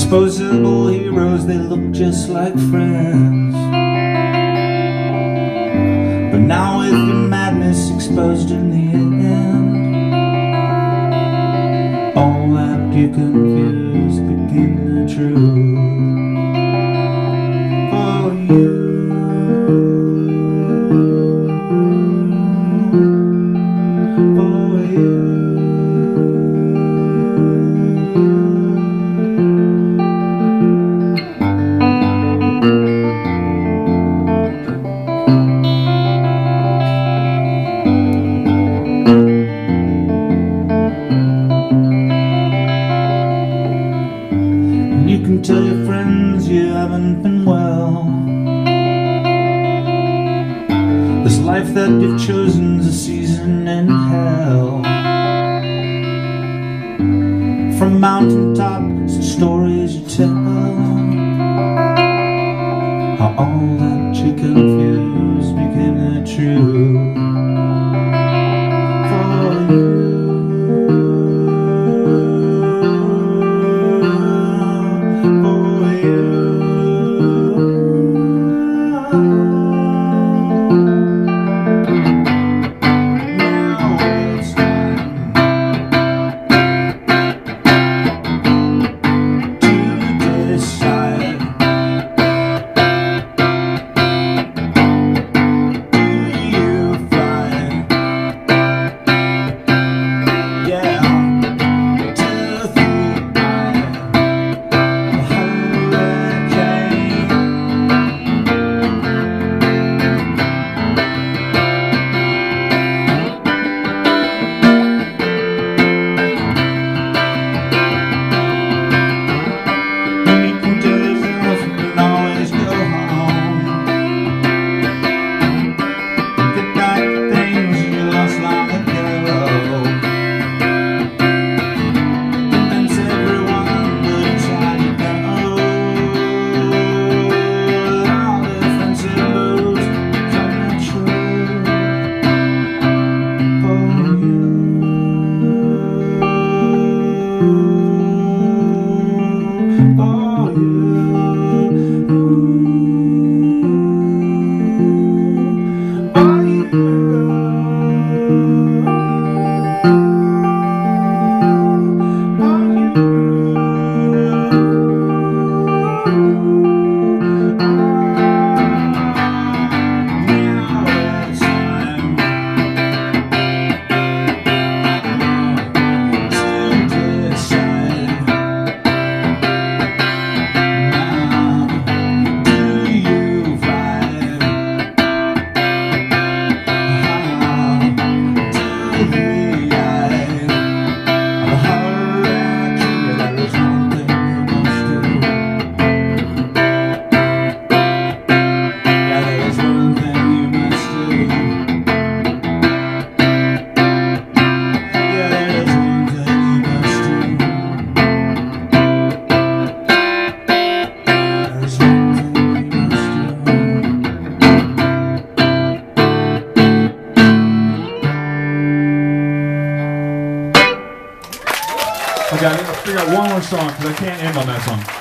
Disposable heroes, they look just like friends. But now with your madness exposed in the end, all that you confused became the truth. Life that you've chosen's a season in hell. From mountaintops and stories you tell, how all that you confused became the truth. Okay, I figure out one more song because I can't end on that song.